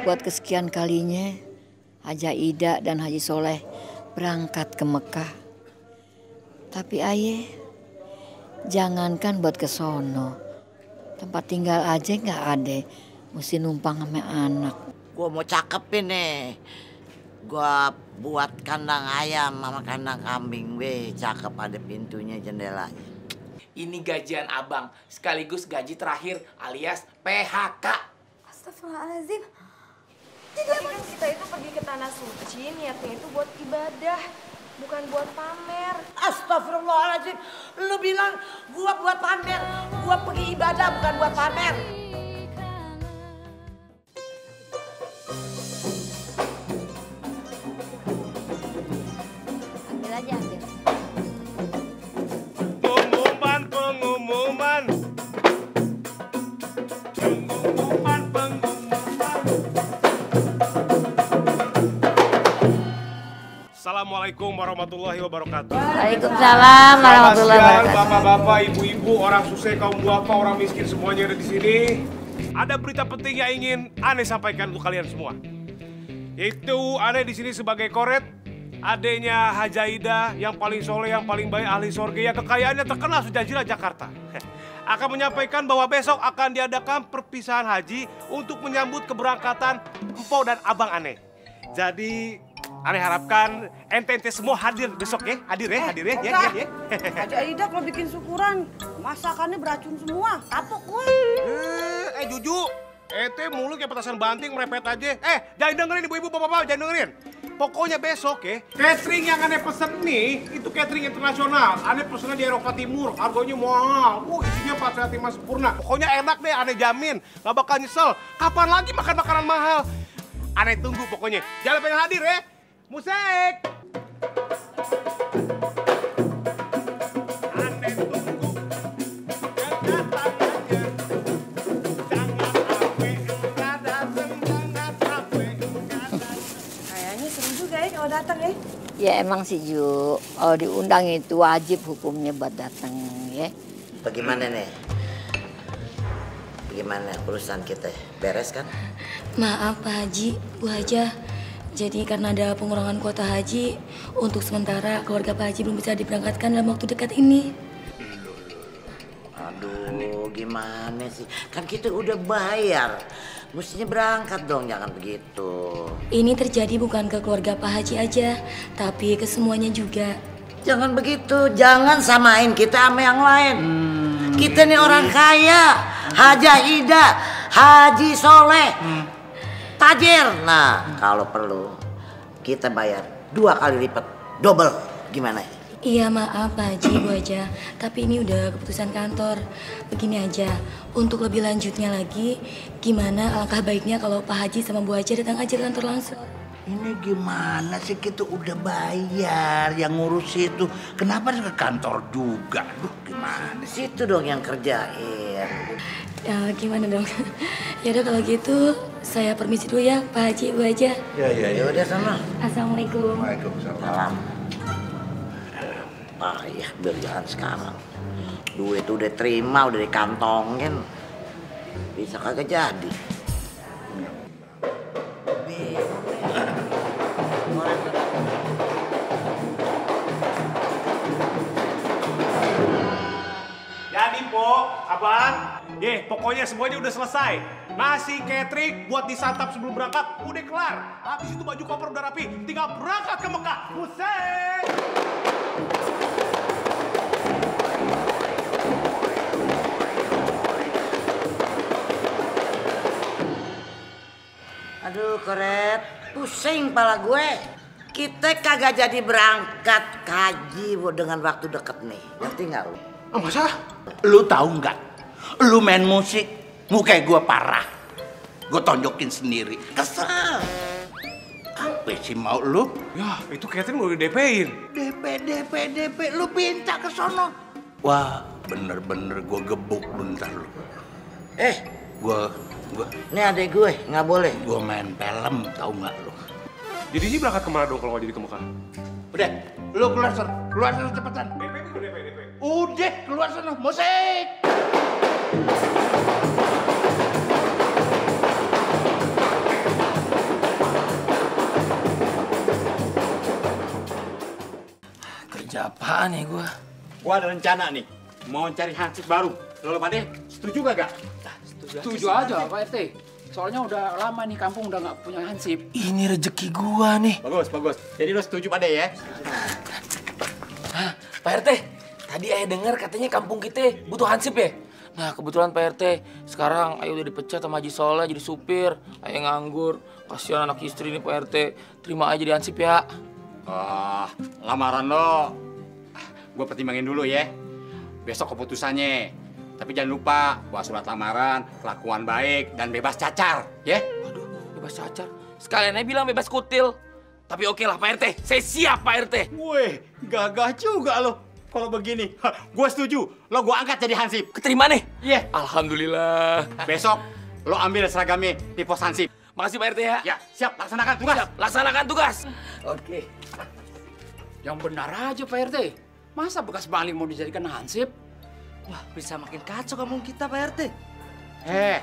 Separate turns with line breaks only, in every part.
buat kesekian kalinya Haja Ida dan Haji Soleh berangkat ke Mekah. Tapi ayah, jangankan buat ke sono. Tempat tinggal aja nggak ada, mesti numpang sama anak.
Gua mau cakepin nih. Gua buat kandang ayam sama kandang kambing. Weh, cakep ada pintunya jendelanya.
Ini gajian abang, sekaligus gaji terakhir alias PHK.
Astagfirullahaladzim. Jadi kan kita itu pergi ke tanah suci niatnya itu buat ibadah, bukan buat pamer.
Astagfirullahaladzim. Lu bilang gua buat pamer. Gua pergi ibadah bukan buat pamer.
Assalamualaikum warahmatullahi wabarakatuh.
Waalaikumsalam warahmatullahi wabarakatuh.
Bapak-bapak, ibu-ibu, orang susah, kaum duafa, orang miskin semuanya ada di sini. Ada berita penting yang ingin aneh sampaikan untuk kalian semua. Yaitu aneh di sini sebagai koret, adanya Hajaida yang paling soleh, yang paling baik ahli sorga, yang kekayaannya terkenal sejajira Jakarta. Akan menyampaikan bahwa besok akan diadakan perpisahan haji untuk menyambut keberangkatan Empok dan Abang Aneh. Jadi Aneh harapkan ente-ente semua hadir besok ya, hadir ya, hadir ya, ya, ya, ya.
Haji Aida kalau bikin syukuran, masakannya beracun semua. Kapok gue.
Eh, eh Juju, ente mulu kayak petasan banting merepet aja. Eh, jangan dengerin ibu-ibu, bapak-bapak, jangan dengerin. Pokoknya besok ya, catering yang aneh pesen nih, itu catering internasional. Aneh pesennya di Eropa Timur, harganya mahal. Uh, isinya pas lima sempurna. Pokoknya enak deh, aneh jamin. Gak bakal nyesel. Kapan lagi makan makanan mahal? Aneh tunggu pokoknya. Jangan pengen hadir ya. Musik! Aneh tunggu. Kedatangannya. Jangan sampai enggak datang, jangan sampai enggak datang.
Kayaknya seru juga ya kalau datang ya.
Ya emang sih Ju, kalau diundang itu wajib hukumnya buat datang ya.
Bagaimana nih? Bagaimana urusan kita? Beres kan?
Maaf Pak Haji, Bu Haja. Jadi karena ada pengurangan kuota haji, untuk sementara keluarga Pak Haji belum bisa diberangkatkan dalam waktu dekat ini.
Aduh, gimana sih? Kan kita udah bayar. Mestinya berangkat dong, jangan begitu.
Ini terjadi bukan ke keluarga Pak Haji aja, tapi ke semuanya juga.
Jangan begitu, jangan samain kita sama yang lain. Kita nih orang kaya, Haja Ida, Haji Soleh, tajir. Nah, kalau perlu kita bayar dua kali lipat, double. Gimana?
Iya maaf Pak Haji, Bu Haja, tapi ini udah keputusan kantor. Begini aja, untuk lebih lanjutnya lagi, gimana alangkah baiknya kalau Pak Haji sama Bu Haja datang aja ke kantor langsung.
Ini gimana sih kita udah bayar yang ngurus itu. Kenapa harus ke kantor juga? Duh gimana sih?
Situ dong yang kerjain.
Ya gimana dong? ya udah kalau gitu, saya permisi dulu ya Pak Haji, Bu Haja.
Ya ya
Ya udah sana.
Assalamualaikum.
Waalaikumsalam.
Salam. Payah berjalan sekarang. Duit udah terima, udah dikantongin. Bisa kagak jadi.
Jadi po, abang, ye pokoknya semuanya udah selesai. Nasi catering buat disantap sebelum berangkat udah kelar. Habis itu baju koper udah rapi, tinggal berangkat ke Mekah. Musik!
Aduh, koret. Pusing pala gue. Kita kagak jadi berangkat kaji Bu, dengan waktu deket nih. Ngerti nggak lu?
Oh, masa? Lu tahu nggak? Lu main musik, muka gua parah. Gue tonjokin sendiri. Kesel. Apa sih mau lu?
Ya, itu catering udah di-DP-in.
DP, DP, DP, lu pinta ke sono. Wah, bener-bener gue gebuk bentar lu.
Eh,
Gue, gue,
ini adek gue, nggak boleh.
gue main film, tahu nggak lu?
Jadi ini berangkat ke mana dong kalau nggak jadi ke Mekah?
Udah, lu keluar sana, keluar sana cepetan.
DP itu DP, DP.
Udah, keluar sana, musik.
Apaan ya gua?
Gua ada rencana nih, mau cari hansip baru. Lalu Pak setuju gak gak?
Setuju aja Pak RT. Soalnya udah lama nih kampung udah nggak punya hansip.
Ini rezeki gua nih.
Bagus, bagus. Jadi lo setuju Pak ya?
Hah, Pak RT, tadi ayah dengar katanya kampung kita butuh hansip ya? Nah, kebetulan Pak RT, sekarang ayah udah dipecat sama Haji Soleh jadi supir. Ayah nganggur. Kasihan anak istri nih Pak RT. Terima aja jadi hansip ya.
Ah, lamaran lo, gue pertimbangin dulu ya. Besok keputusannya. Tapi jangan lupa bawa surat lamaran, kelakuan baik, dan bebas cacar, ya?
Waduh, bebas cacar. Sekalian aja bilang bebas kutil. Tapi oke lah Pak RT, saya siap Pak RT.
Wih, gagah juga lo. Kalau begini, gue setuju. Lo gue angkat jadi hansip.
Keterima nih?
Iya.
Alhamdulillah.
Besok lo ambil seragamnya di pos hansip.
Makasih Pak RT ya.
Ya, siap. Laksanakan tugas.
Siap, laksanakan tugas.
Oke. Yang benar aja Pak RT. Masa bekas maling mau dijadikan hansip?
Wah, bisa makin kacau kampung kita, Pak RT.
Eh,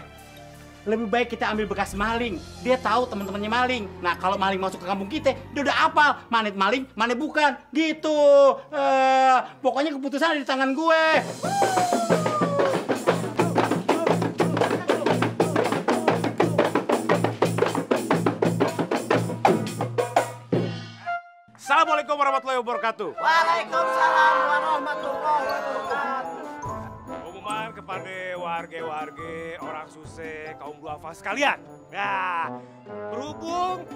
lebih baik kita ambil bekas maling. Dia tahu teman-temannya maling. Nah, kalau maling masuk ke kampung kita, dia udah apal. Mana maling, mana bukan. Gitu. Eh, pokoknya keputusan ada di tangan gue.
Assalamualaikum warahmatullahi wabarakatuh.
Waalaikumsalam warahmatullahi wabarakatuh.
Pengumuman kepada warga-warga, orang susah, kaum duafa sekalian. Nah, berhubung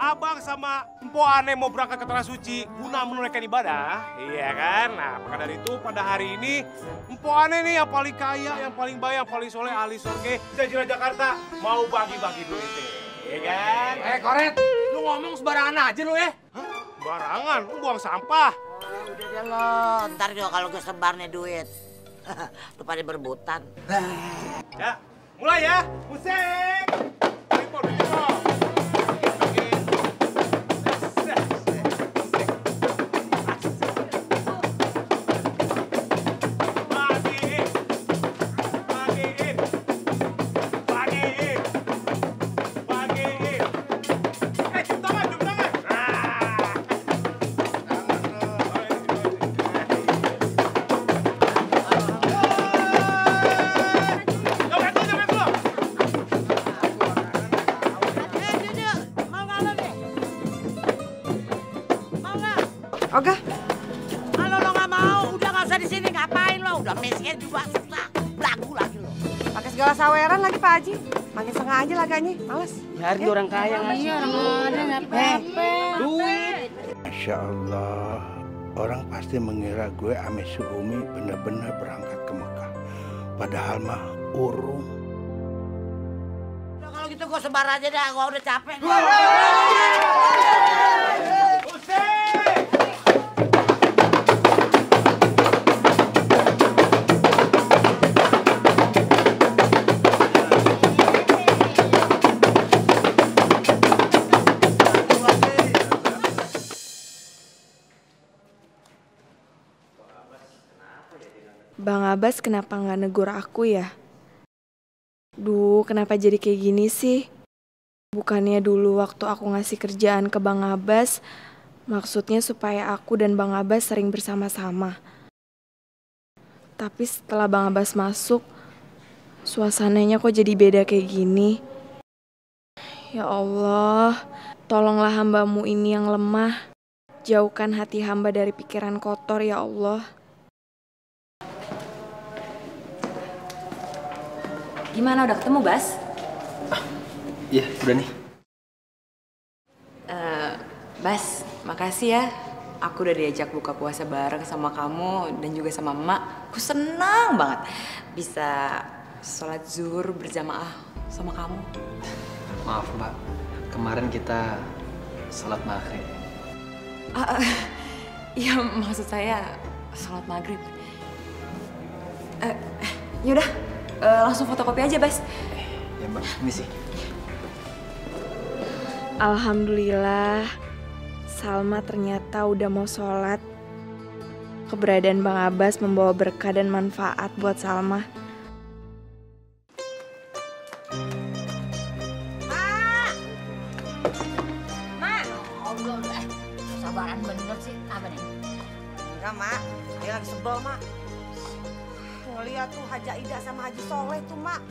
abang sama empo aneh mau berangkat ke Tanah Suci guna menunaikan ibadah, iya kan? Nah, maka dari itu pada hari ini empo aneh nih yang paling kaya, yang paling baik, yang paling soleh, ahli surga, sejarah Jakarta mau bagi-bagi duit, iya kan?
Eh, Koret, lu ngomong sembarangan aja lu ya.
Barangan, lu buang sampah.
Udah deh lo, ntar juga kalau gue sebar nih duit. Lu pada berebutan.
Ya, mulai ya. Musik.
Males.
Nyari orang kaya ngasih.
Masya Allah, orang pasti mengira gue ame Umi benar-benar berangkat ke Mekah. Padahal mah urung.
Udah kalau gitu gue sebar aja dah. Gue udah capek.
Bang Abbas kenapa nggak negur aku ya? Duh, kenapa jadi kayak gini sih? Bukannya dulu waktu aku ngasih kerjaan ke Bang Abbas, maksudnya supaya aku dan Bang Abbas sering bersama-sama. Tapi setelah Bang Abbas masuk, suasananya kok jadi beda kayak gini. Ya Allah, tolonglah hambamu ini yang lemah. Jauhkan hati hamba dari pikiran kotor ya Allah.
Gimana udah ketemu Bas?
Iya, udah nih.
Eh, Bas, makasih ya. Aku udah diajak buka puasa bareng sama kamu dan juga sama emak. Aku senang banget bisa sholat zuhur berjamaah sama kamu.
Maaf mbak, kemarin kita sholat maghrib.
Ah, ah, Iya, maksud saya sholat maghrib. Eh, yaudah, eh, langsung fotokopi aja, Bas.
Ya mbak, ini sih.
Alhamdulillah, Salma ternyata udah mau sholat. Keberadaan Bang Abbas membawa berkah dan manfaat buat Salma.
Ma, Allah udah eh sabaran bener sih apa nih?
Enggak, Mak. Saya lagi sebel, Mak. Ngeliat tuh Haji Ida sama Haji Soleh tuh, Mak.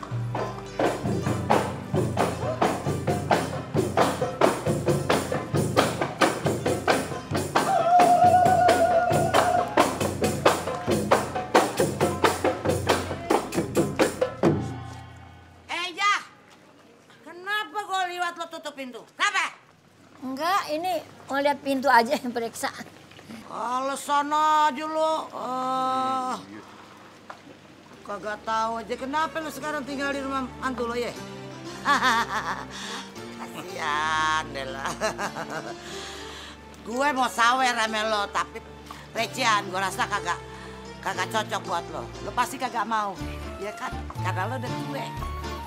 Jah. Kenapa gue liwat lo tutup pintu? Kenapa?
Enggak, ini mau lihat pintu aja yang periksa.
Kalau sono aja lo. Oh. Kagak tahu aja kenapa lo sekarang tinggal di rumah antu lo ya? Kasihan deh lah. gue mau sawer sama lo, tapi recehan gue rasa kagak kagak cocok buat lo. Lo pasti kagak mau, ya kan? Karena lo udah tua,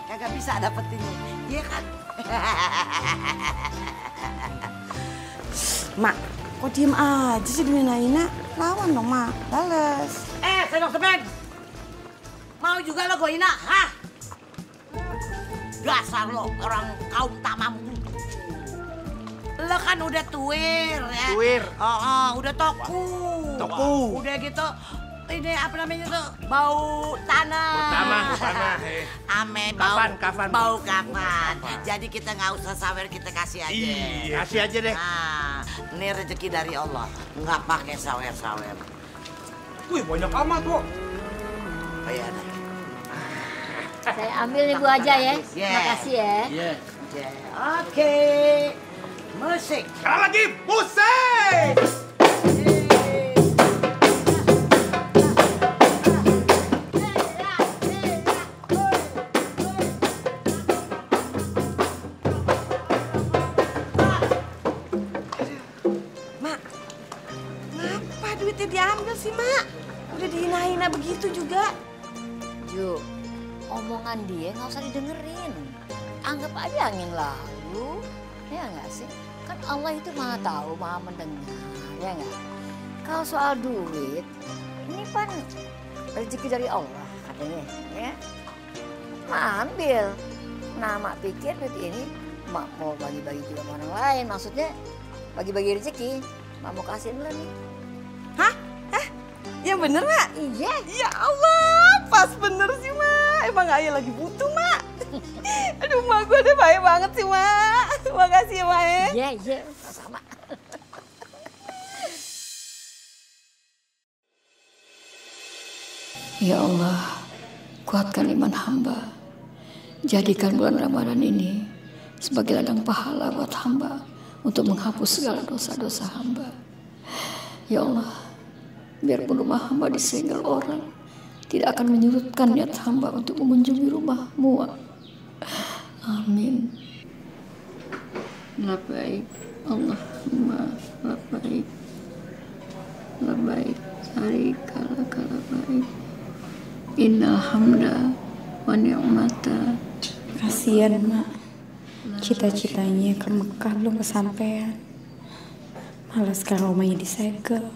kagak bisa dapetin lo, iya kan?
Mak, kok diem aja sih dunia Naina? Lawan dong, Mak. Bales.
Eh, sendok semen. Mau juga lo gue hina, hah? Dasar lo orang kaum tak mampu. Lo kan udah tuir ya.
Tuir.
Oh, oh, udah toku.
Toku.
Udah gitu. Ini apa namanya tuh? Bau tanah.
Bau tanah, tanah, eh.
Ame bau.
Kafan, kafan.
Bau kafan. Jadi kita nggak usah sawer, kita kasih aja.
Iya. Kasih aja deh.
Nah, ini rezeki dari Allah. Nggak pakai sawer-sawer.
Wih, banyak amat, Bu.
Oh iya, dah.
Saya ambil nih Bu aja ya.
Yeah.
Terima kasih ya.
Oke. Musik.
Sekarang lagi musik.
Mak, ngapa duitnya diambil sih, Mak? Udah dihina-hina begitu juga.
Omongan dia nggak usah didengerin. Anggap aja angin lalu. Ya nggak sih? Kan Allah itu maha tahu, maha mendengar. Ya nggak? Kalau soal duit, ini kan rezeki dari Allah katanya. Ya, Mak ambil. Nah, Mak pikir duit ini Mak mau bagi-bagi juga sama orang lain. Maksudnya bagi-bagi rezeki. Mak mau kasihin lo nih.
Hah? Eh, yang bener, Mak?
Iya.
Ya Allah, pas bener sih, Mak. Emang ayah lagi butuh, Mak. Aduh, Mak, gue udah baik banget sih, Mak. Makasih ya, Mak. ya.
Iya, iya. Sama. Ya Allah, kuatkan iman hamba. Jadikan bulan Ramadan ini sebagai ladang pahala buat hamba untuk menghapus segala dosa-dosa hamba. Ya Allah, biarpun rumah hamba disegel orang, tidak akan menyurutkan niat hamba untuk mengunjungi rumahmu. Amin. Labbaik, Allahumma labbaik. Labbaik, syarika laka labbaik. Innal hamda wa ni'mata.
Kasian mak, cita-citanya ke Mekah belum kesampaian. Malah sekarang rumahnya disegel.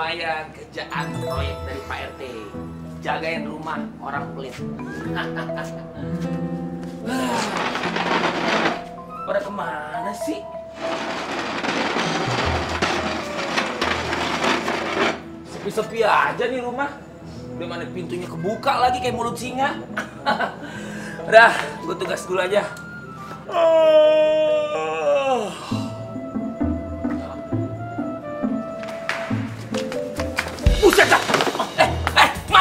Lumayan kerjaan proyek dari Pak RT. Jagain rumah orang pelit. Pada ke mana sih? Sepi-sepi aja nih rumah. Udah mana pintunya kebuka lagi kayak mulut singa. Udah, gue tugas dulu aja. Oh.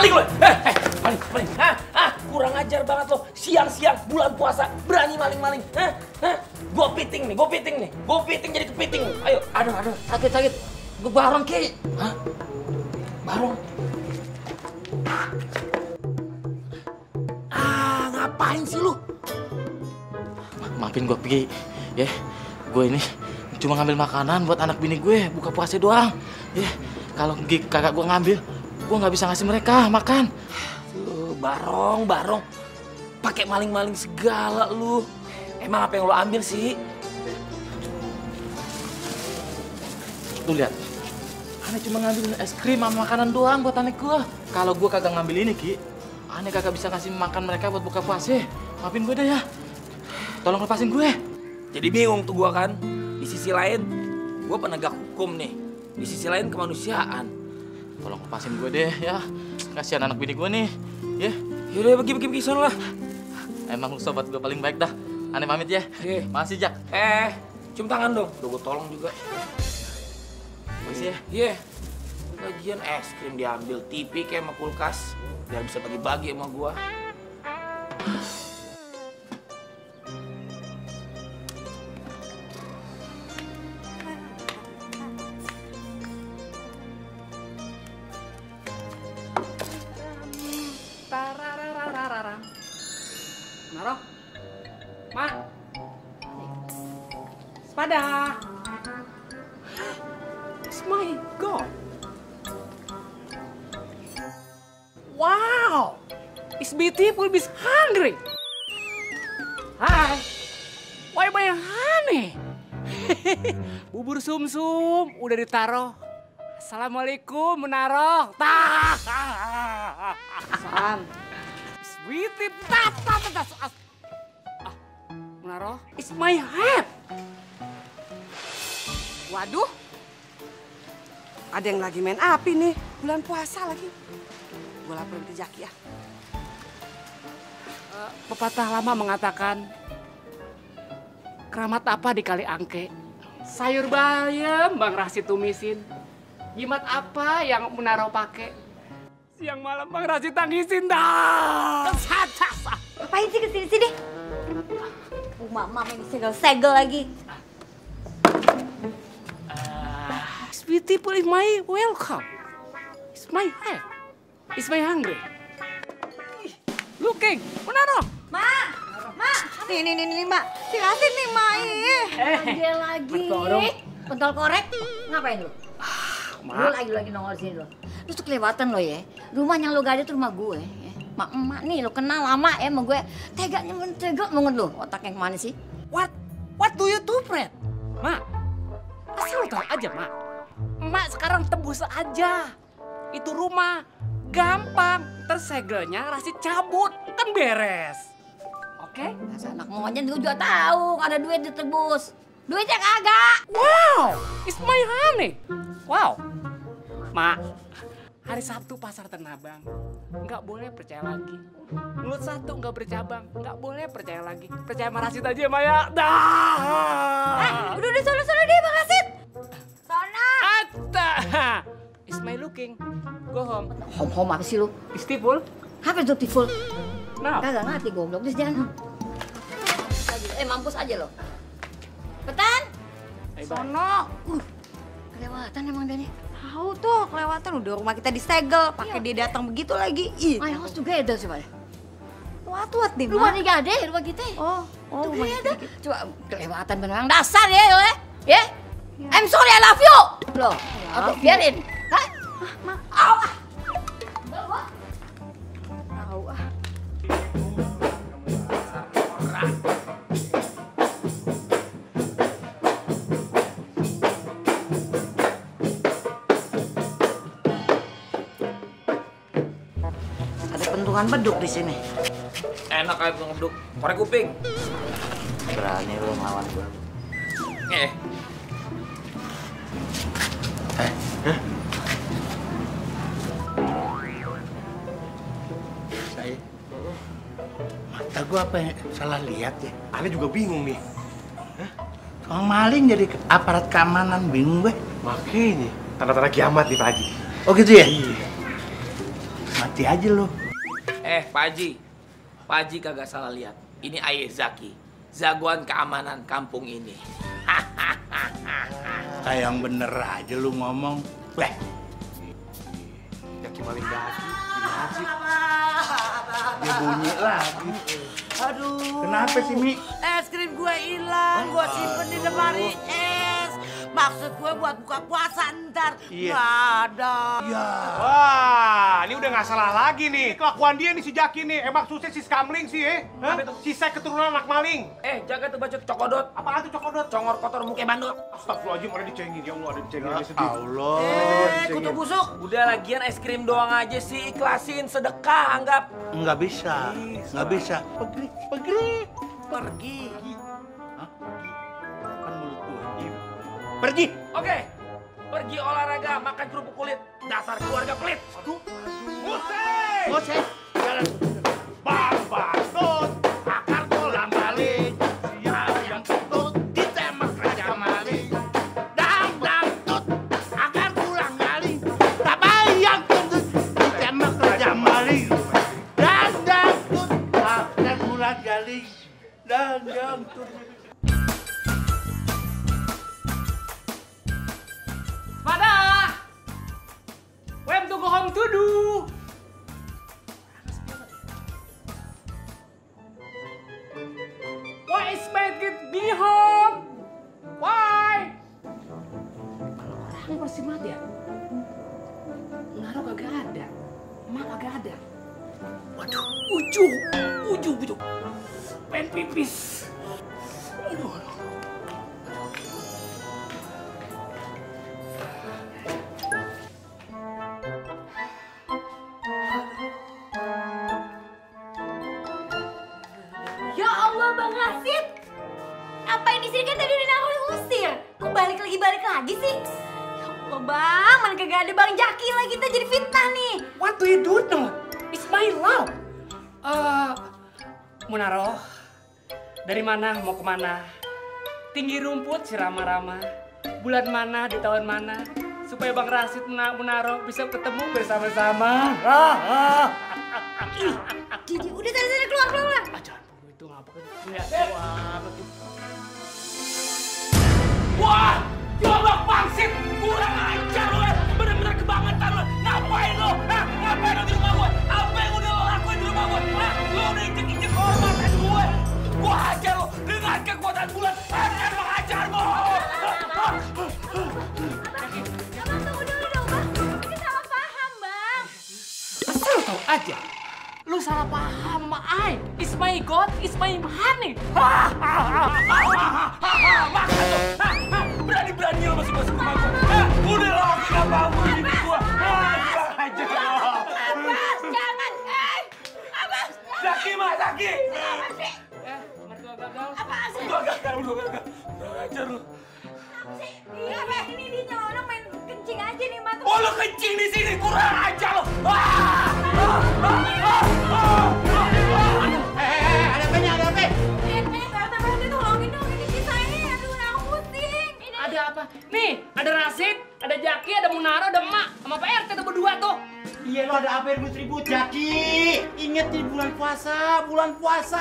Maling lo. Eh, eh, maling, maling. Hah, hah, kurang ajar banget lo. Siang-siang bulan puasa berani maling-maling. Hah, hah. Gue piting nih, gue piting nih. Gue piting jadi kepiting. Ayo, aduh, aduh, sakit, sakit. Gue barong ki. Hah? Barong. Ah, ngapain sih lu?
Maafin gue Pi, ya. Gue ini cuma ngambil makanan buat anak bini gue, buka puasa doang. Ya, kalau gig kakak gue ngambil, gue nggak bisa ngasih mereka makan.
Lu barong, barong. Pakai maling-maling segala lu. Emang apa yang lo ambil sih?
Tuh lihat, aneh cuma ngambil es krim sama makanan doang buat anak gue. Kalau gue kagak ngambil ini Ki, aneh kagak bisa ngasih makan mereka buat buka puasa. Maafin gue dah ya.
tolong lepasin gue.
Jadi bingung tuh gua kan. Di sisi lain, gua penegak hukum nih. Di sisi lain kemanusiaan.
Tolong lepasin gue deh ya. Kasihan anak bini gue nih. Ya.
Yaudah pergi pergi pergi sana lah.
Emang lu sobat gue paling baik dah. Aneh pamit ya.
Oke.
Makasih Jak.
Eh, cium tangan dong. Udah gua tolong juga.
Makasih ya.
Iya. Lagian es krim diambil TV kayak sama kulkas. Biar bisa bagi-bagi sama gua.
Bubur sumsum udah ditaruh. Assalamualaikum, Menaro. Tah. Tah, tah, tah, tah. Ah, Menaro. It's my head.
Waduh. Ada yang lagi main api nih. Bulan puasa lagi. Gue laporin ke Jaki ya.
Eh, Pepatah lama mengatakan, keramat apa di kali angke? Sayur bayam Bang Rasi tumisin. Jimat apa yang Menaro pakai? Siang malam Bang Rasi tangisin dah.
Ngapain sih ke sini-sini? Bu mama ini segel-segel lagi.
It's beautiful is my welcome. It's my head. It's my hungry. Looking, Menaro.
Nih nih nih nih mak, dikasih nih ma
Eh,
Dia lagi. Pentol korek, ngapain lu?
Ma.
Lu lagi lagi nongol sini lu. Lu tuh kelewatan lo ya. Rumah yang lu gak ada tuh rumah gue. Ya. Mak emak nih lu kenal lama ya sama gue. Teganya tega banget lu. Otak yang ke mana sih?
What? What do you do, Fred? Mak, asal tahu aja, Mak. Mak sekarang tebus aja. Itu rumah gampang. Tersegelnya Rasi cabut, kan beres. Oke?
Masa anak monyet gue juga tahu ada duit ditebus. Duitnya kagak.
Wow, it's my honey. Wow. Mak, hari Sabtu pasar Tanabang. Nggak boleh percaya lagi. Mulut satu nggak bercabang. Nggak boleh percaya lagi. Percaya sama Rasid aja, Maya. Dah.
Eh, udah udah sono sono deh Bang Asit. Sono.
Atta. It's my looking. Go home.
Hom hom apa sih lu?
Istiful.
Apa itu?
Nah.
Kagak ngerti goblok terus jangan. Eh mampus aja lo. Petan. Sono. Uh, kelewatan emang dia nih.
Tahu tuh kelewatan udah rumah kita disegel, pakai dia datang begitu lagi. Ih.
My house together coba deh.
What what nih,
Rumah
Ma?
nih gak ada rumah kita.
Oh, oh,
Tuh
rumah
ada. Coba kelewatan beneran dasar ya, lo ya. Ya? I'm sorry, I love you. Loh, aku biarin. Hah?
Ma.
Au, ah.
Tahu ah.
Ada pentungan beduk di sini.
Enak kayak ngeduk. Korek kuping.
Berani lu melawan gua.
Eh,
Saya mata gua apa yang salah lihat ya?
Aneh juga bingung nih.
Soal maling jadi aparat keamanan bingung gue.
Makanya, tanda-tanda kiamat nih Pak Haji.
Oh gitu ya? Mati aja lu.
Eh Pak Haji. Pak Haji kagak salah lihat. Ini Ayah Zaki. Jagoan keamanan kampung ini.
Kayak yang bener aja lu ngomong. Weh,
Jaki maling. Gimana sih?
dia bunyi lagi.
Aduh.
Kenapa sih, Mi?
Es krim gue hilang, gue simpen di lemari es. Maksud gue buat buka puasa ntar.
Iya.
Nggak ada.
Ya.
Wah, ini udah nggak salah lagi nih. Kelakuan dia nih si Jaki nih. Emang susah si Skamling sih, eh? Hah? Si Sek keturunan anak maling.
Eh, jaga tuh bacot cokodot.
Apaan tuh cokodot?
Congor kotor muka bandot.
Astagfirullahaladzim, ada dicengin. Ya Allah, ada dicengin.
Ya. Allah.
Eh, kutu busuk.
Udah lagian es krim doang aja sih. Ikhlasin, sedekah, anggap.
Nggak bisa, nggak bisa. Pegri, pegri.
pergi.
Pergi.
Oke, pergi olahraga, makan kerupuk kulit. Dasar keluarga pelit.
Musik!
Musik.
Bambangkut,
mana?
Tinggi rumput si Rama-Rama. Bulan mana di tahun mana? Supaya Bang Rasid Muna- Munaro bisa ketemu bersama-sama. Ah, ah.
Dengan kekuatan bulan. Akan menghajarmu.
Asal lu tahu aja. Lu salah paham sama I. It's my God, it's my honey.
Makan? Hah? Berani-berani lu masuk masuk rumah gue. Hah? Udah lo gak apa-apa ini? Kurang ajar lu.
Abbas, jangan. Eh, Abbas.
Zaki, Mak, Zaki. Kurang ajar lu.
Iya, ini dia nyelonong main kencing aja nih, Mak.
Oh, lu kencing di sini. Kurang lu. Ah! Ah! Ah! Ah! Ah!
Eh?
Eh, eh,
Ada apa? Nih, ada Rasid, ada Jaki, ada Munaro, ada Emak, sama Pak RT tuh berdua tuh.
Iya lo ada apa ribut-ribut Jaki? Ingat di bulan puasa Bulan puasa.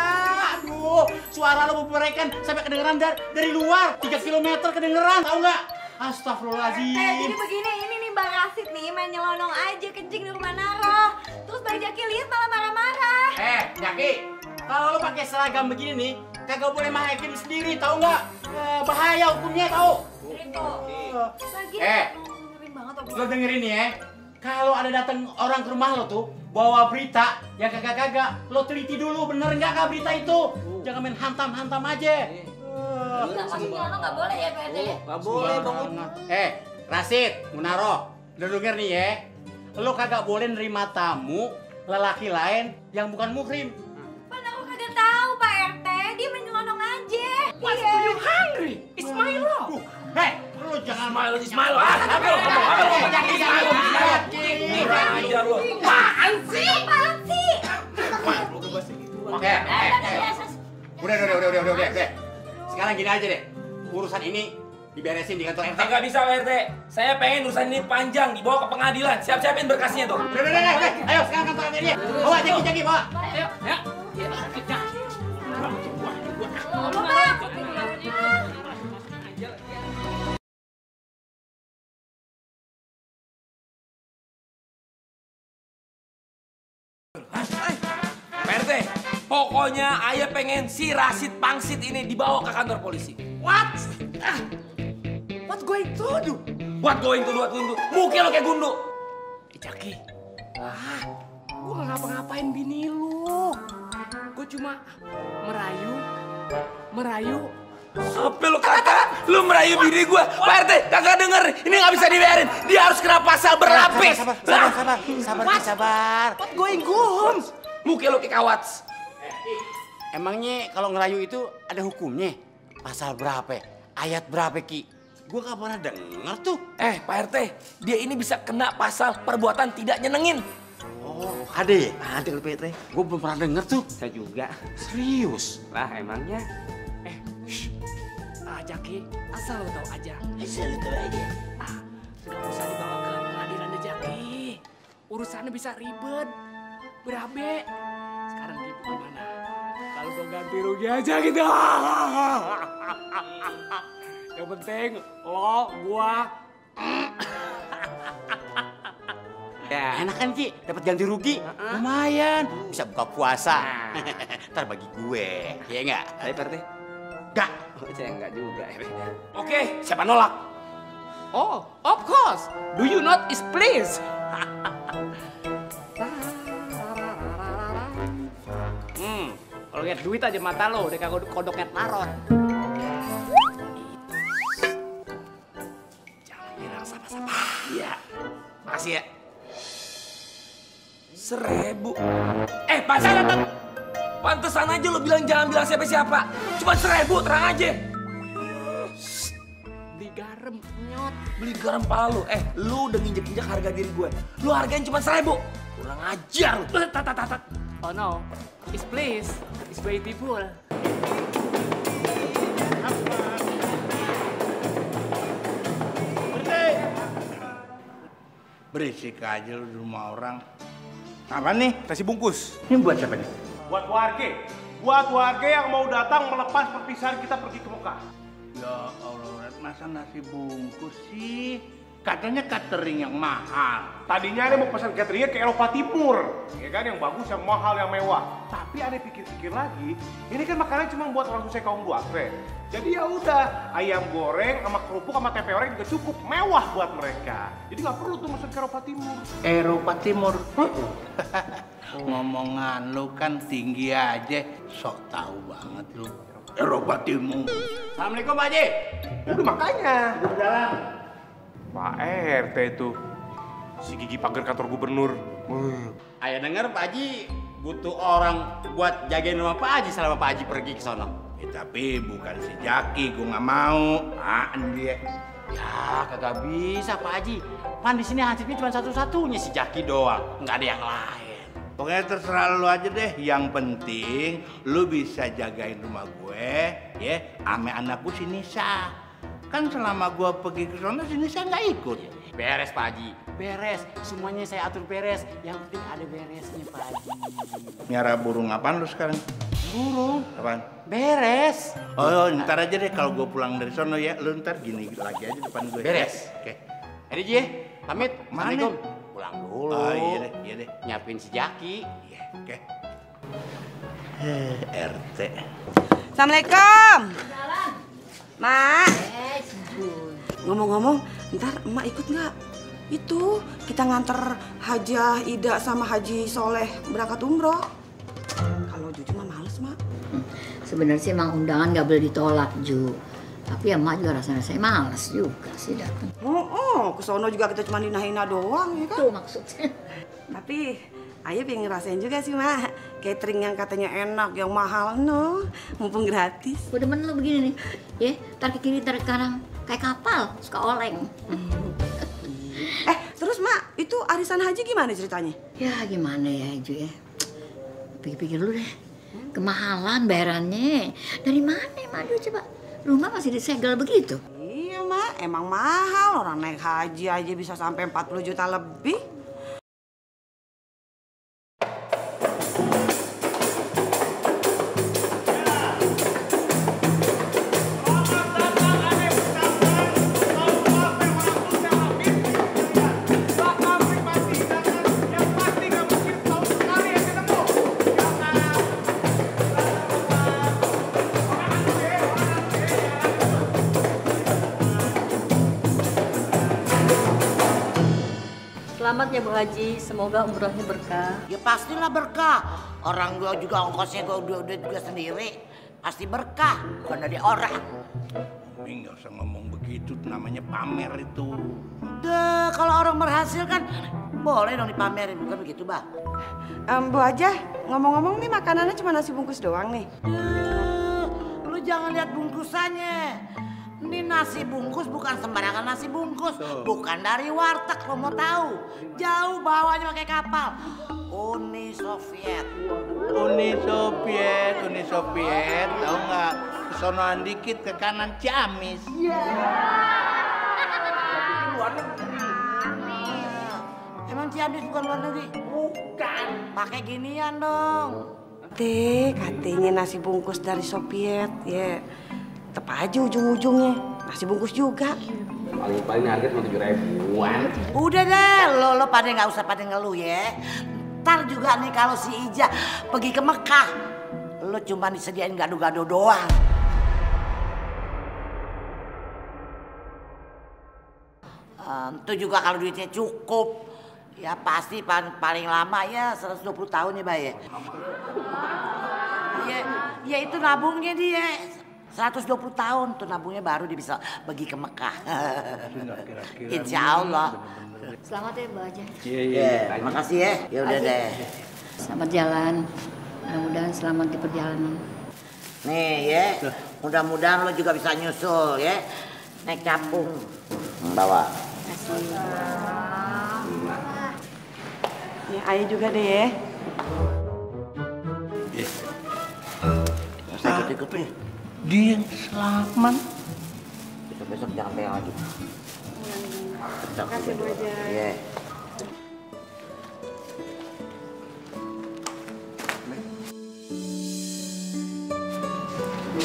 Aduh Suara lo berberikan Sampai kedengeran dari, dari luar. 3 km kedengeran Tahu nggak?
Eh,
Astagfirullahaladzim
jadi begini, ini nih Bang Rasid nih main nyelonong aja kencing di rumah Naro. Terus Bang Jaki lihat malah marah-marah.
Eh Jaki Kalau lo pakai seragam begini nih Kagak boleh main hakim sendiri Tahu nggak? Eh, Bahaya hukumnya tahu
Lagi
Eh.
banget.
Lo dengerin nih ya kalau ada datang orang ke rumah lo tuh bawa berita yang kagak-kagak lo teliti dulu bener nggak kah berita itu jangan main hantam-hantam aja
lo nggak boleh ya, Pak RT ya?
Gak boleh bangun. Eh, Rasid, Munaro, lo denger nih ya. Lo kagak boleh nerima tamu lelaki lain yang bukan muhrim.
Ismail, Ismail. Ah, apa lu? Apa lu? Ismail, Ismail. Kurang ajar lu.
Apaan sih? Apaan sih?
Oke, eh, eh. Udah, udah, udah, udah, udah, udah, udah. Sekarang gini aja deh. Urusan ini diberesin di kantor RT.
Nggak bisa, RT. Saya pengen urusan ini panjang, dibawa ke pengadilan. Siap-siapin berkasnya tuh.
Udah, udah, udah, udah. Ayo, sekarang kantor RT dia. Bawa, Jaki, Jaki, bawa.
Ayo, ya.
Pak pokoknya ayah pengen si Rasid Pangsit ini dibawa ke kantor polisi.
What? Ah, what going to do?
Buat going to do, what going to do. Mungkin lo kayak gundu.
Eh, Jaki. Ah, gua nggak ngapa-ngapain bini lu. Gua cuma merayu, merayu.
Apa lu kata? Lu merayu bini gua. Pak RT, kagak denger. Ini nggak bisa dibiarin. Dia harus kena pasal berlapis.
Sabar, sabar, sabar, sabar, sabar, sabar.
What going home?
Mungkin lo kayak kawats.
Emangnya kalau ngerayu itu ada hukumnya? Pasal berapa? Ayat berapa, Ki? Gua gak pernah denger tuh.
Eh, Pak RT, dia ini bisa kena pasal perbuatan tidak nyenengin.
Oh, ada ya?
Ada lu PT.
Gue belum pernah denger tuh.
Saya juga.
Serius?
Lah emangnya. Eh, shh. Ah, Jaki, asal lo tau aja.
Asal lo tau aja.
Ah, gak usah dibawa ke pengadilan deh, Jaki. Urusannya bisa ribet. Berabe. Ganti rugi aja gitu. Yang penting lo, gua,
Ya. Enak kan Ki, dapat ganti rugi. Lumayan, bisa buka puasa. Ntar bagi gue, ya enggak?
Ayo Pak RT.
Enggak.
Oh, saya enggak juga.
Oke, siapa nolak?
Oh, of course. Do you not is please? kalau lihat duit aja mata lo, udah kagak kodoknya tarot. Jangan bilang sama-sama.
Iya. Makasih ya. Seribu. Eh, pasal tetap. Pantesan aja lo bilang jangan bilang siapa-siapa. Cuma seribu, terang aja.
Beli garam, nyot.
Beli garam palu. Eh, lu udah nginjek-injek harga diri gue. Lu hargain cuma seribu. Kurang ajar lu.
Tat, tat, tat, tat. Oh no, it's please, it's beautiful.
Berisik aja lu di rumah orang. Apa nih?
Nasi bungkus.
Ini buat siapa nih?
Buat warga. Buat warga yang mau datang melepas perpisahan kita pergi ke Mekah.
Ya Allah, masa nasi bungkus sih? Katanya catering yang mahal.
Tadinya aneh mau pesan cateringnya ke Eropa Timur, ya kan yang bagus, yang mahal, yang mewah. Tapi aneh pikir-pikir lagi, ini kan makanan cuma buat orang susah kaum duafe. Jadi ya udah, ayam goreng sama kerupuk sama tempe orek juga cukup mewah buat mereka. Jadi nggak perlu tuh pesan ke Eropa Timur.
Eropa Timur. Ngomongan lu kan tinggi aja, sok tahu banget lu. Eropa Timur.
Assalamualaikum Pak Haji.
Udah makanya.
Udah jalan.
Pak RT itu, si Gigi pagar kantor gubernur.
Ayah denger Pak Haji butuh orang buat jagain rumah Pak Haji selama Pak Haji pergi ke sono.
Ya, tapi bukan si Jaki, gua nggak mau. Apaan dia?
Ya kagak bisa Pak Haji. Kan di sini hansipnya cuma satu-satunya si Jaki doang, nggak ada yang lain.
Pokoknya terserah lu aja deh. Yang penting lu bisa jagain rumah gue, ya, ame anakku si Nisa. Kan selama gua pergi ke sana si Nisa nggak ikut.
Beres Pak Haji, beres. Semuanya saya atur beres. Yang penting ada beresnya Pak Haji.
Nyara burung apaan lu sekarang?
Burung.
Apaan?
Beres.
Oh, ntar aja deh kalau gue pulang dari sono ya, lu ntar gini lagi aja depan gue.
Beres.
Oke.
Ini Ji, pamit.
Mana?
Assalamualaikum. Pulang dulu.
Oh iya deh, iya deh.
Nyiapin si Jaki.
Iya, oke. Eh, RT.
Assalamualaikum. Mak. Ngomong-ngomong, ntar emak ikut nggak? Itu kita nganter Hajah Ida sama Haji Soleh berangkat umroh. Kalau Juju mah males mak.
Sebenarnya sih emang undangan nggak boleh ditolak Ju. Tapi ya emak juga rasanya saya males juga sih datang.
Oh, oh, ke sono juga kita cuma dina-hina doang ya kan?
Tuh maksudnya.
Tapi Ayah pengen ngerasain juga sih mak Catering yang katanya enak, yang mahal no Mumpung gratis
Gue demen lu begini nih Ya, tarik ke kiri, tarik ke kanan. Kayak kapal, suka oleng.
Eh, terus mak, itu arisan haji gimana ceritanya?
Ya gimana ya Ju ya? Pikir-pikir dulu deh. Kemahalan bayarannya. Dari mana Madu coba. Rumah masih disegel begitu?
Iya mak, emang mahal. Orang naik haji aja bisa sampai 40 juta lebih
ya Bu Haji, semoga umrohnya berkah.
Ya pastilah berkah. Orang gua juga ongkosnya gua udah udah juga sendiri. Pasti berkah, bukan dari orang.
Umi nggak usah ngomong begitu, namanya pamer itu.
Udah, kalau orang berhasil kan boleh dong dipamerin bukan begitu bang
Em, Bu aja, ngomong-ngomong nih makanannya cuma nasi bungkus doang nih.
lu jangan lihat bungkusannya ini nasi bungkus bukan sembarangan nasi bungkus bukan dari warteg lo mau tahu jauh bawahnya pakai kapal Uni Soviet
Uni Soviet, Uni Soviet, tahu nggak? Kesonoan dikit ke kanan Ciamis.
Emang Ciamis bukan luar negeri? Bukan. Pakai ginian dong.
Teh, katanya nasi bungkus dari Soviet, ya. Tetep aja ujung-ujungnya. Nasi bungkus juga.
Paling paling harga cuma tujuh ribuan.
Udah deh, lo lo pada nggak usah pada ngeluh ya. Ntar juga nih kalau si Ija pergi ke Mekah, lo cuma disediain gado-gado doang. Em, Itu juga kalau duitnya cukup. Ya pasti paling, paling lama ya 120 tahun ya, Bay. ya. Iya, ya itu nabungnya dia. 120 tahun tuh nabungnya baru dia bisa pergi ke Mekah. Insya Allah.
Selamat ya Bu aja.
Iya, iya. Terima kasih ya. Ya udah
Kasih.
deh.
Selamat jalan. Mudah-mudahan selamat di perjalanan.
Nih ya, mudah-mudahan lo juga bisa nyusul ya. Naik capung. Bawa.
Ya, ayah juga deh ya.
Saya ikut-ikut nih.
Dia yang selamat.
Besok-besok jangan pegang lagi.
Makasih Bu aja.
Iya.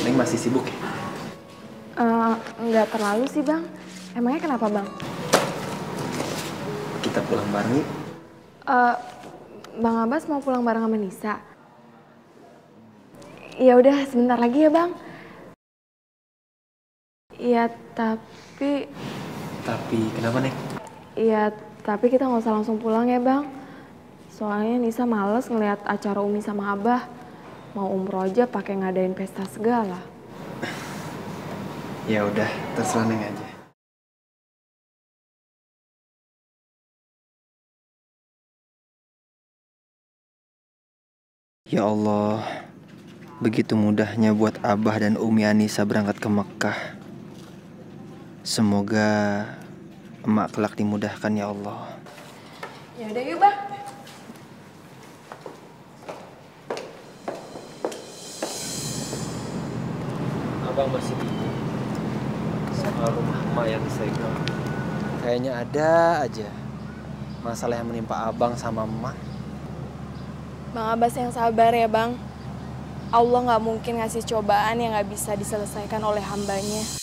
Neng masih sibuk ya?
Eh, nggak terlalu sih bang. Emangnya kenapa bang?
Kita pulang bareng yuk.
Eh, bang Abbas mau pulang bareng sama Nisa. Ya udah sebentar lagi ya bang. Iya tapi,
Tapi kenapa Neng?
iya tapi kita nggak usah langsung pulang ya bang. Soalnya Nisa males ngelihat acara Umi sama Abah. Mau umroh aja pakai ngadain pesta segala.
Ya udah, terserah Neng aja. Ya Allah, begitu mudahnya buat Abah dan Umi Anissa berangkat ke Mekah. Semoga emak kelak dimudahkan ya Allah.
Ya udah yuk bang.
Abang masih bingung soal rumah emak yang disegel. Kayaknya ada aja masalah yang menimpa abang sama emak.
Bang Abbas yang sabar ya bang. Allah nggak mungkin ngasih cobaan yang nggak bisa diselesaikan oleh hambanya.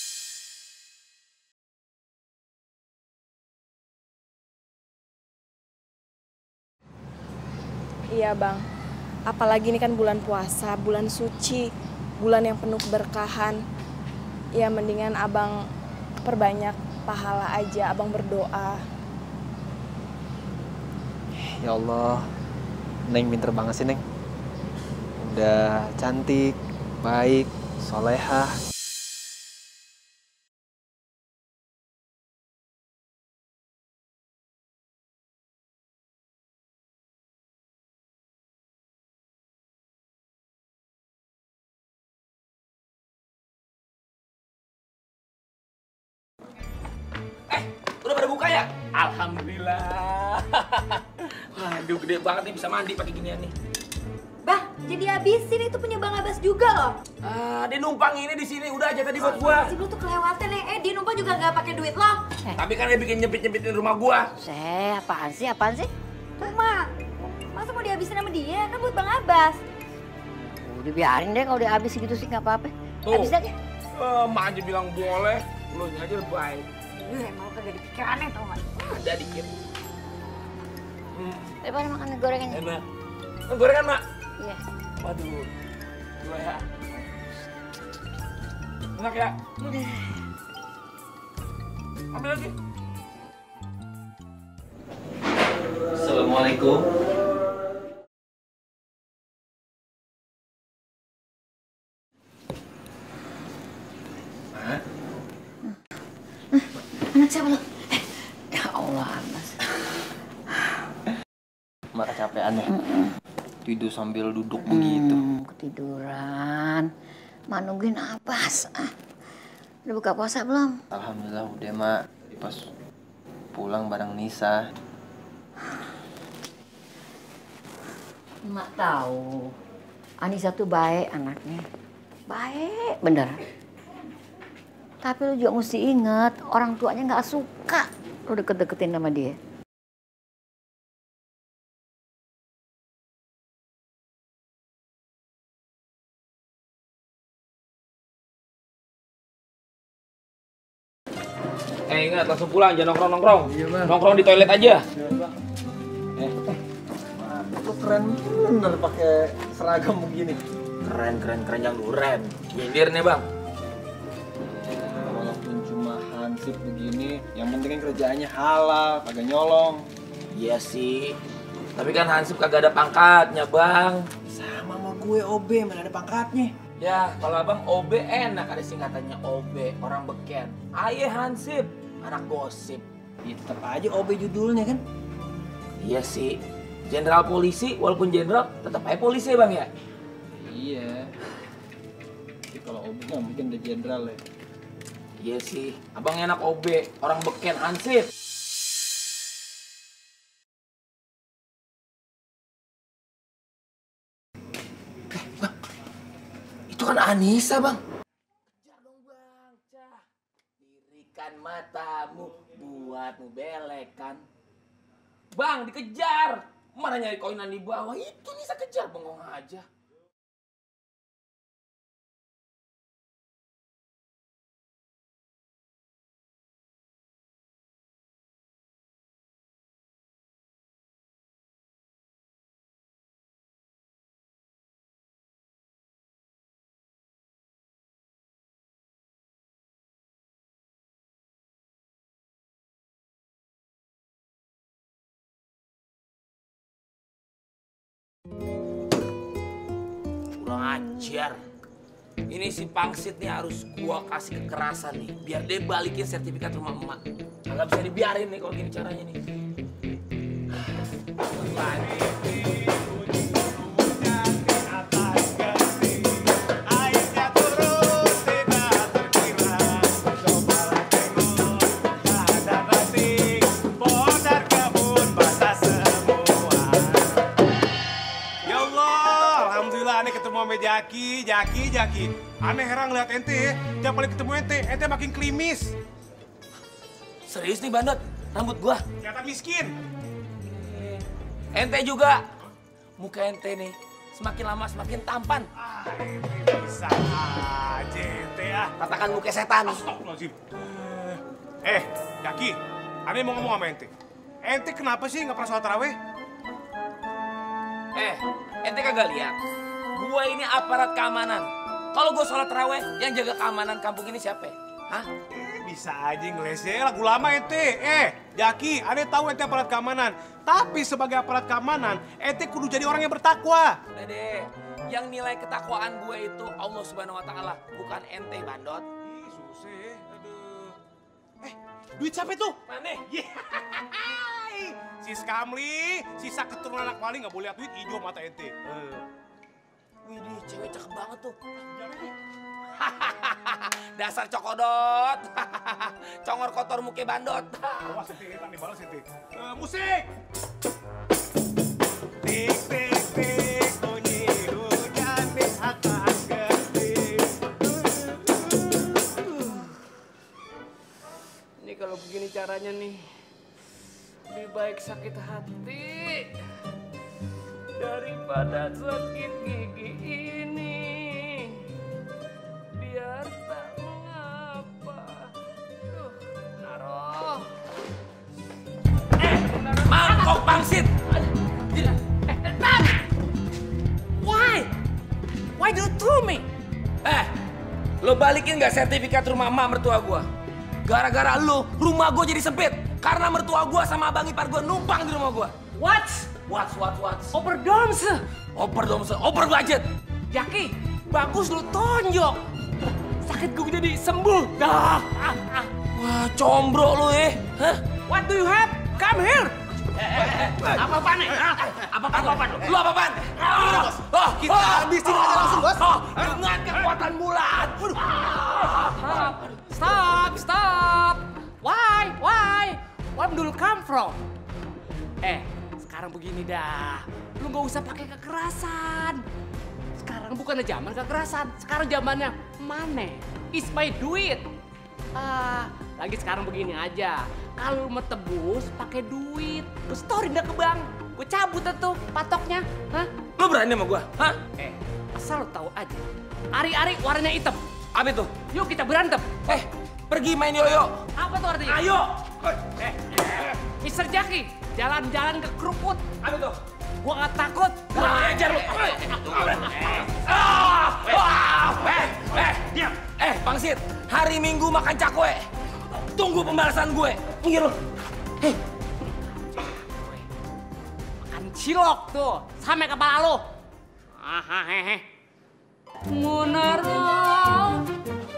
Iya bang, apalagi ini kan bulan puasa, bulan suci, bulan yang penuh keberkahan. Ya mendingan abang perbanyak pahala aja, abang berdoa.
Ya Allah, Neng pinter banget sih Neng. Udah cantik, baik, solehah.
Gede banget nih bisa mandi pakai ginian nih.
Bah, jadi habisin itu punya Bang Abbas juga loh.
Ah, dia numpang ini di sini udah aja tadi buat gua.
Si lu tuh kelewatan ya. Eh, dia numpang juga nggak pakai duit lo.
Tapi kan dia bikin nyempit-nyempitin rumah gua.
Eh, apaan sih? Apaan sih?
Mak, masa mau dihabisin sama dia? Kan buat Bang Abbas.
Udah biarin deh kalau dia habis gitu sih nggak apa-apa.
Tuh.
Habis aja.
Eh, Mak aja bilang boleh, lu aja baik.
Ih, emang kagak dipikirannya tau gak?
Ada dikit.
Daripada makan gorengan.
Enak. Eh, Gorengan, Mak.
Iya.
Waduh. Dua ya. Enak ya? Ambil lagi.
Assalamualaikum.
Anak siapa lo? Eh, ya Allah.
Kecapean ya. Tidur sambil duduk begitu.
Hmm, ketiduran. Mak nungguin Abbas. Ah. Udah buka puasa belum?
Alhamdulillah udah mak. Pas pulang bareng Nisa.
Mak tahu. Anissa tuh baik anaknya. Baik bener. Tapi lu juga mesti inget, orang tuanya nggak suka lu deket-deketin sama dia.
Ingat langsung pulang jangan nongkrong nongkrong. Nongkrong di toilet aja.
Lu keren bener pakai seragam begini.
Keren keren keren yang duren. Nyindir nih bang.
Walaupun cuma hansip begini, yang penting kan kerjaannya halal, kagak nyolong.
Iya sih. Tapi kan Hansip kagak ada pangkatnya bang.
Sama sama gue OB, mana ada pangkatnya.
Ya kalau abang OB enak ada singkatannya OB orang beken. Aye Hansip anak gosip.
Ya tetap aja OB judulnya kan.
Iya sih. Jenderal polisi walaupun jenderal tetap aja polisi bang ya.
Iya. Tapi kalau OB nggak mungkin ada jenderal ya.
Iya sih. Abang enak OB orang beken Hansip. Itu kan Anissa bang. Matamu buatmu belekan. Bang dikejar. Mana nyari koinan di bawah? Itu Nisa kejar bengong aja. Ajar. Ini si pangsit nih harus gua kasih kekerasan nih. Biar dia balikin sertifikat rumah emak. Agak bisa dibiarin nih kalau gini caranya nih.
Jaki. Aneh heran ngeliat ente ya, tiap kali ketemu ente, ente makin klimis.
Serius nih bandot, rambut gua.
Kelihatan miskin.
Ente juga. Muka ente nih semakin lama semakin tampan.
Bisa aja ente ah.
Katakan muka setan.
Astagfirullahaladzim. Eh, Jaki, aneh mau ngomong sama ente. Ente kenapa sih nggak pernah sholat taraweh?
Eh, ente kagak lihat? Gua ini aparat keamanan. Kalau gua sholat terawih, yang jaga keamanan kampung ini siapa? Hah?
Bisa aja ngelesnya lagu lama ente. Eh, Jaki, aneh tahu ente aparat keamanan. Tapi sebagai aparat keamanan, ente kudu jadi orang yang bertakwa.
Deh, yang nilai ketakwaan gue itu Allah Subhanahu Wa Taala, bukan ente bandot.
Ih, susah. Aduh. Eh, duit siapa itu?
Mana?
Yeay. Si Skamli, sisa keturunan anak maling nggak boleh lihat duit hijau mata ente. Eh.
Wih, cewek cakep banget tuh. Dasar cokodot. Congor kotor muka bandot.
Awas ente, nanti balas ente. Eh, musik. Tik tik tik bunyi hujan di atas.
Ini kalau begini caranya nih, lebih baik sakit hati daripada sakit gigi ini. Biar tak mengapa. Duh, naruh.
Mangkok pangsit.
Why? Why do you throw me?
Eh, lo balikin nggak sertifikat rumah emak mertua gua? Gara-gara lo, rumah gua jadi sempit. Karena mertua gua sama abang ipar gua numpang di rumah gua.
What?
What, what, what?
Overdose.
Overdose, over budget.
Jaki, bagus lu tonjok. Sakit gue jadi sembuh. Dah.
Wah, combro lo eh. Hah?
What do you have? Come here.
Apa apaan nih? Hah? Apa apaan? Apa apaan? Lu apa apaan?
Oh, kita habisin aja langsung, Bos.
Oh, dengan kekuatan bulan.
Stop, stop, stop. Why, why? Where dulu come from? Eh, sekarang begini dah. Lu nggak usah pakai kekerasan. Sekarang bukannya zaman kekerasan. Sekarang zamannya money is my duit. Ah, lagi sekarang begini aja. Kalau mau tebus, pakai duit. Lu story dah ke bank. Gue cabut tuh patoknya. Hah?
Lu berani sama gua? Hah?
Eh, asal lu tahu aja. Ari-ari warnanya hitam.
Apa itu?
Yuk kita berantem.
Eh, pergi main yoyo.
Apa tuh artinya?
Ayo.
Eh, eh, Mister Jaki, jalan-jalan ke keruput.
Apa tuh?
Gua nggak takut.
Kurang ajar lu. Ah, eh, eh, diam. Eh, Pangsit, hari Minggu makan cakwe. Tunggu pembalasan gue. Minggir lu.
Makan cilok tuh, sampai kepala lu. Ah, hehe. Munaro,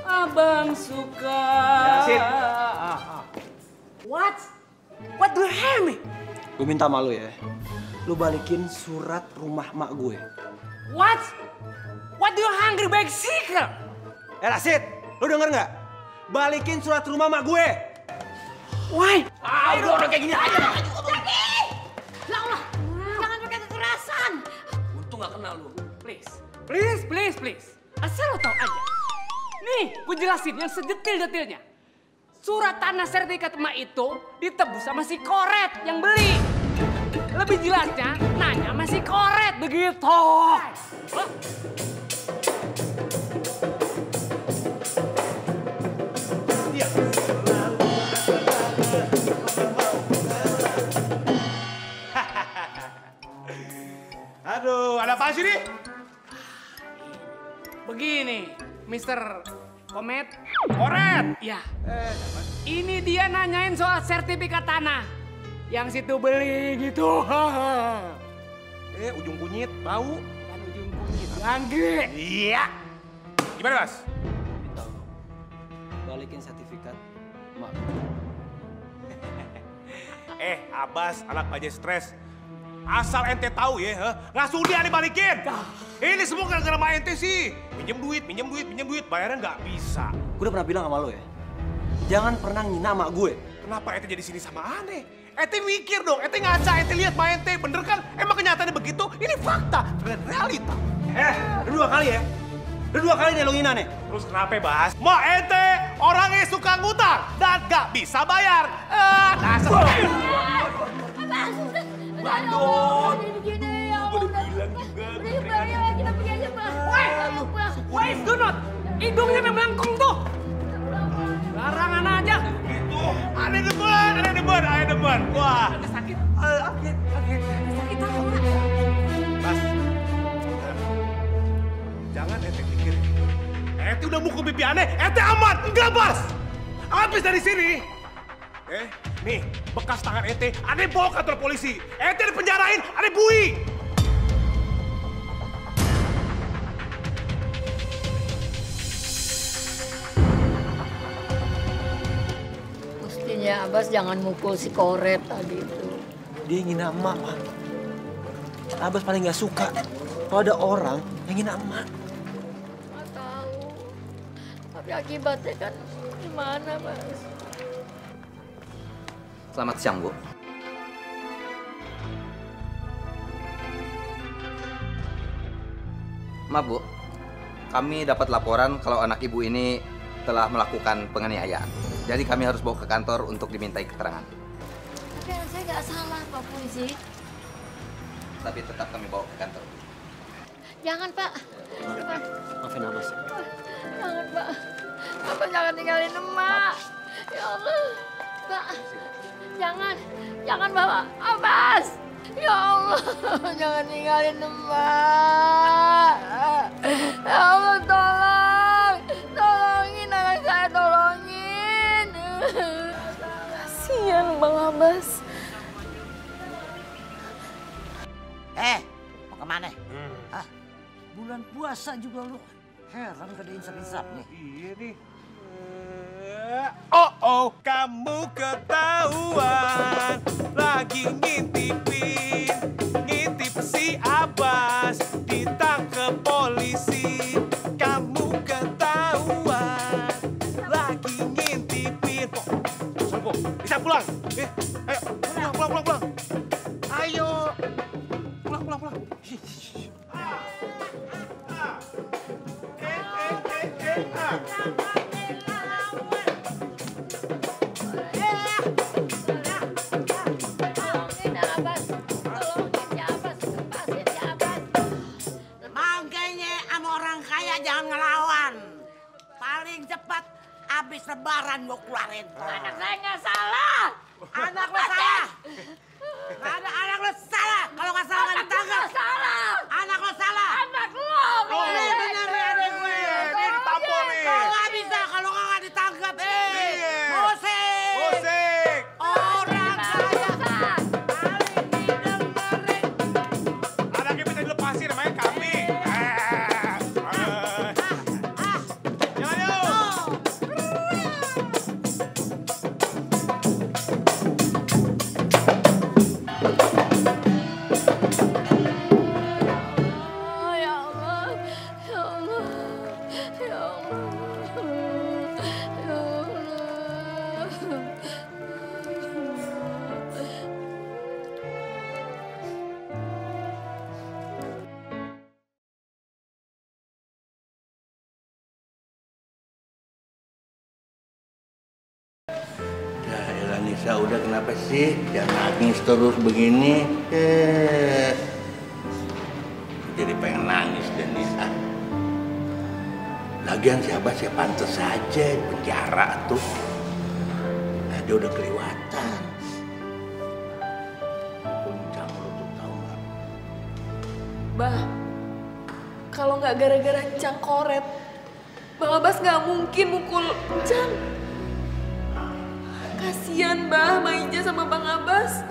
abang suka.
Yasin.
What? What do you have me?
Gue minta malu ya. Lu balikin surat rumah mak gue.
What? What do you hungry bag seeker?
Eh Rasid, lu denger nggak? Balikin surat rumah mak gue.
Why?
Ah, udah orang kayak gini aja.
Jaki! Ya Allah, jangan pakai kekerasan.
Untung gak kenal lu.
Please, please, please, please. Asal lo tau aja. Nih, gue jelasin yang sedetil-detilnya. Surat tanah sertifikat emak itu ditebus sama si Koret yang beli. Lebih jelasnya, nanya sama si Koret begitu. Hah?
Aduh, ada apa sih nih?
Begini, Mister Komet.
Koret!
Ya. Ini dia nanyain soal sertifikat tanah. Yang situ beli gitu.
Eh, ujung kunyit, bau.
Kan ujung kunyit, angge.
Iya. Gimana, Mas?
Balikin sertifikat mak.
Eh, Abbas, anak aja stres. Asal ente tahu ya, huh? nggak sudi aneh balikin. Ini semua gara-gara sama ente sih. Pinjem duit, pinjem duit, pinjem duit, bayarnya nggak bisa.
Gue udah pernah bilang sama lo ya. Jangan pernah ngina mak gue.
Kenapa ente jadi sini sama aneh? Ente mikir dong, ente ngaca, ente lihat sama ente, bener kan? Emang kenyataannya begitu? Ini fakta, realita.
Eh, udah dua kali ya. Udah dua kali nih lo ngina nih.
Terus kenapa bahas? Ma ente orangnya suka ngutang dan gak bisa bayar. Eh, dasar.
Bandot. Ya. Udah yuk balik aja, kita pergi aja, Pak.
Woi, woi, Gunot. Hidungnya memang melengkung tuh. Larangan aja.
Ada depan, ada depan, ada depan. Wah.
Sakit.
Sakit, sakit.
Sakit apa?
Mas, jangan ente pikir. Ente udah mukul pipi aneh, ente aman. Enggak, Bas. Habis dari sini. Eh, nih, bekas tangan ente, aneh bawa kantor polisi. Ente dipenjarain, aneh bui.
Mestinya Abbas jangan mukul si Koret tadi itu.
Dia ngina emak, Pak. Abbas paling gak suka kalau ada orang yang ngina emak.
Nggak tahu. Tapi akibatnya kan gimana, Mas?
Selamat siang, Bu. Maaf, Bu. Kami dapat laporan kalau anak ibu ini telah melakukan penganiayaan. Jadi kami harus bawa ke kantor untuk dimintai keterangan.
Tapi saya nggak salah, Pak Polisi.
Tapi tetap kami bawa ke kantor.
Jangan, Pak.
Maafin Abbas.
Jangan, Pak. Bapak jangan tinggalin emak. Ya Allah. Pak. Jangan. Jangan bawa Abbas. Ya Allah. Jangan tinggalin emak. Ya Allah, tolong. Tolongin anak saya, tolongin.
Kasian Bang Abbas.
Eh, mau ke mana? Hah? Bulan puasa juga lu. Heran gak ada insap-insapnya.
Iya nih. Oh oh, kamu ketahuan lagi ngintipin, ngintip si Abbas ditangkap polisi. Kamu ketahuan lagi ngintipin. Sopo, bisa pulang? Eh,
habis lebaran gue keluarin. Anak saya nggak salah. Anak lo
terus begini. Eh. Jadi pengen nangis dan Nisa. Lagian siapa sih pantas saja penjara tuh. Nah dia udah kelewatan. Puncak lu tuh tahu nggak?
Bah, kalau nggak gara-gara Cang Koret, Bang Abbas nggak mungkin mukul Cang. Kasian Bah, Maija sama Bang Abbas.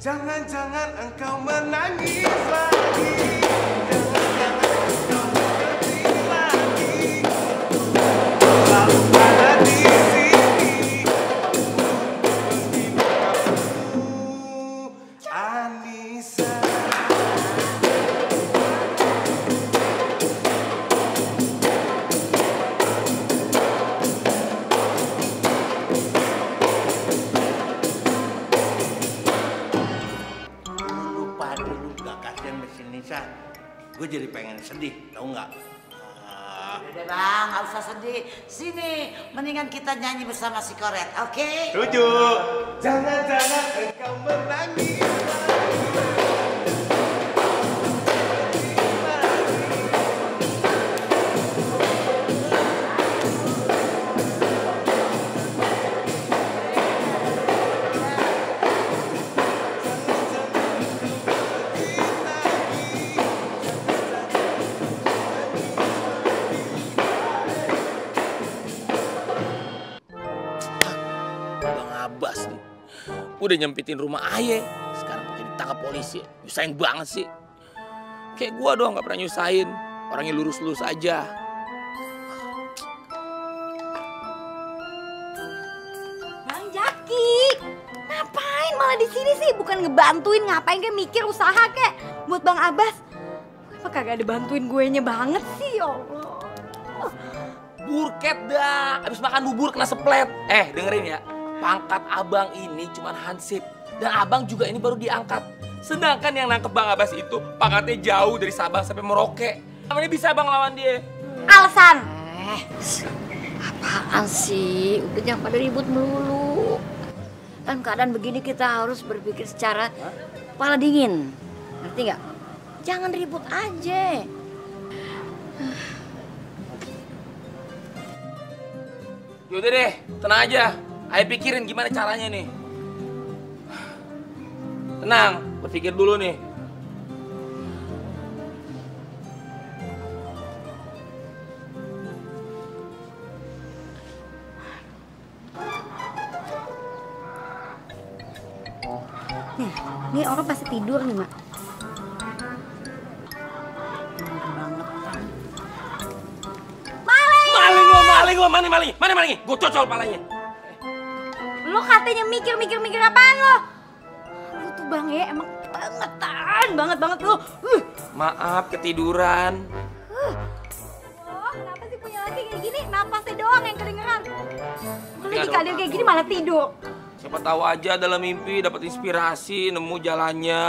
Jangan-jangan engkau menangis lagi.
Kita nyanyi bersama si Koret, oke?
Setuju. Jangan-jangan engkau menangis.
Udah nyempitin rumah Aye. Sekarang pakai ditangkap polisi. Nyusahin banget sih. Kayak gua doang nggak pernah nyusahin. Orangnya lurus-lurus aja.
Bang Jaki, ngapain malah di sini sih? Bukan ngebantuin, ngapain kayak mikir usaha kek buat Bang Abbas. Apa kagak ada bantuin gue nya banget sih, ya Allah.
Burket dah. Abis makan bubur kena seplet. Eh dengerin ya. Pangkat abang ini cuman hansip. Dan abang juga ini baru diangkat. Sedangkan yang nangkep Bang Abbas itu pangkatnya jauh dari Sabang sampai Merauke. Namanya bisa bang lawan dia.
Alasan.
Eh, apaan sih? Udah jangan pada ribut melulu. Kan keadaan begini kita harus berpikir secara kepala dingin. Ngerti nggak? Jangan ribut aja.
Yaudah deh, tenang aja. Ayo pikirin gimana caranya nih. Tenang, berpikir dulu nih.
Nih, nih orang pasti tidur nih, Mak.
Maling lo, maling lo, mana maling? Mana maling? Gue cocol palanya.
Lo katanya mikir-mikir-mikir apaan lo? Lo tuh bang ya emang bangetan, banget banget lo. Uh,
Maaf, ketiduran.
oh, kenapa sih punya laki kayak gini? Napasnya doang yang kedengeran. Lo
ada
keadaan kayak gini malah tidur.
Siapa tahu aja dalam mimpi dapat inspirasi, nemu jalannya.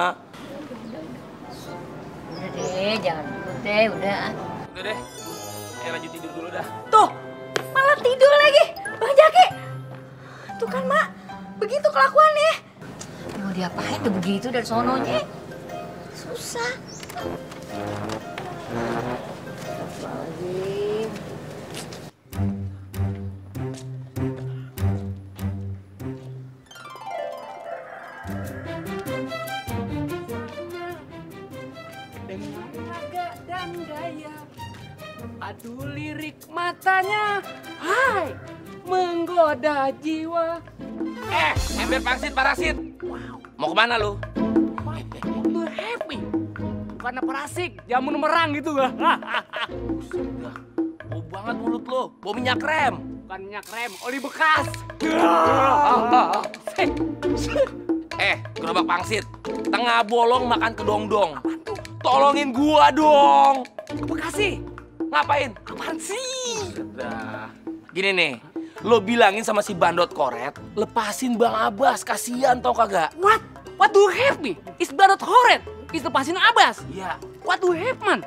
Udah deh, jangan dulu deh, udah.
Udah deh, ayo lanjut tidur dulu dah.
Tuh, malah tidur lagi. Bang Jaki. Tuh kan, Mak. Begitu kelakuannya.
Mau diapain tuh begitu dari sononya? Susah.
Dengan lirik matanya Hai Menggoda jiwa
Eh, ember pangsit parasit. Mau ke mana lu?
Lu happy Bukan parasik Jamun merang gitu
Bau banget mulut lu, bau minyak rem.
Bukan minyak rem Oli bekas
Eh, gerobak pangsit. Tengah bolong makan kedongdong. Tolongin gua dong.
Bekasi.
Ngapain?
Apaan sih?
Gini nih, lo bilangin sama si bandot koret, lepasin Bang Abbas, kasihan tau kagak?
What? What do you have me? Is Barot Horet? Is lepasin Abbas?
Iya.
What do you have man?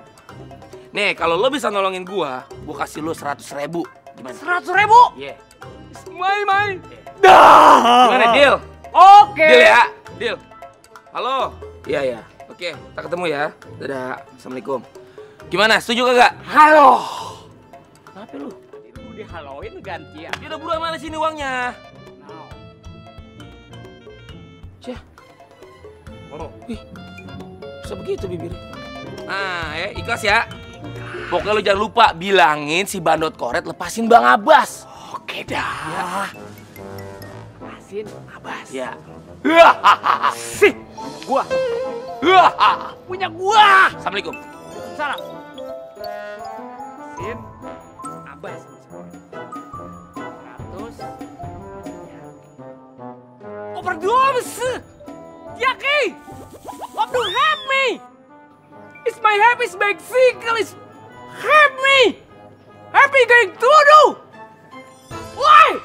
Nih, kalau lo bisa nolongin gua, gua kasih lo seratus ribu. Gimana?
Seratus ribu?
Iya.
Mai mai.
Gimana, deal?
Oke.
Deal ya? Deal. Halo? Iya, iya. Oke, kita ketemu ya. Dadah. Assalamualaikum. Gimana, setuju kagak?
Halo.
Kenapa lu?
Lu dihaloin gantian.
Ya udah buruan mana sini uangnya?
Now.
Cih. Oh, ih. Bisa begitu bibirnya. Nah, ya, ikhlas ya. Pokoknya lu jangan lupa bilangin si bandot koret lepasin Bang Abbas.
Oke dah. Lepasin Abbas.
Ya.
Sih. Gua. Punya gua.
Assalamualaikum.
Salam. Sin. Abbas. Ratus. Overdose. Yaki. What do you have me? It's my happy bicycle is have me. Happy going to do. Why?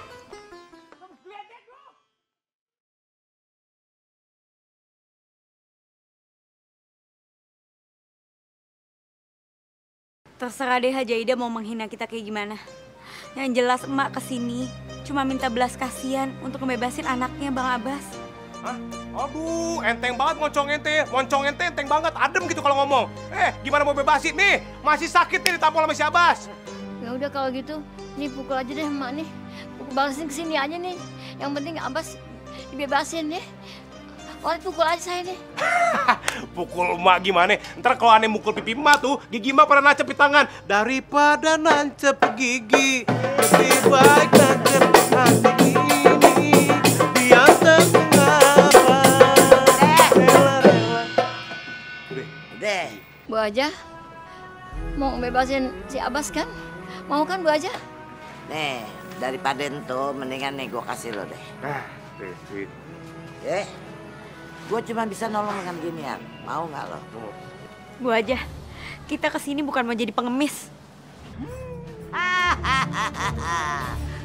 Terserah deh Haja Ida mau menghina kita kayak gimana. Yang jelas emak ke sini cuma minta belas kasihan untuk ngebebasin anaknya Bang Abbas.
Hah? Aduh, enteng banget moncong ente. Moncong ente enteng banget, adem gitu kalau ngomong. Eh, gimana mau bebasin nih? Masih sakit nih ditampol sama si Abbas.
Ya udah kalau gitu, nih pukul aja deh emak nih. Pukul balasin ke sini aja nih. Yang penting Abbas dibebasin nih. Oleh pukul aja saya nih.
Pukul emak gimana? Ntar kalau aneh mukul pipi emak tuh, gigi emak pada nancep di tangan. Daripada nancep gigi, lebih baik nancep hati ini. Biar mengapa.
Udah.
Bu aja mau bebasin si Abbas kan? Mau kan Bu aja?
Nih, daripada itu mendingan nih gue kasih lo deh.
Nah, sweet.
Gue cuma bisa nolong dengan ginian. Mau nggak lo?
Bu aja, kita ke sini bukan mau jadi pengemis.
Hahaha.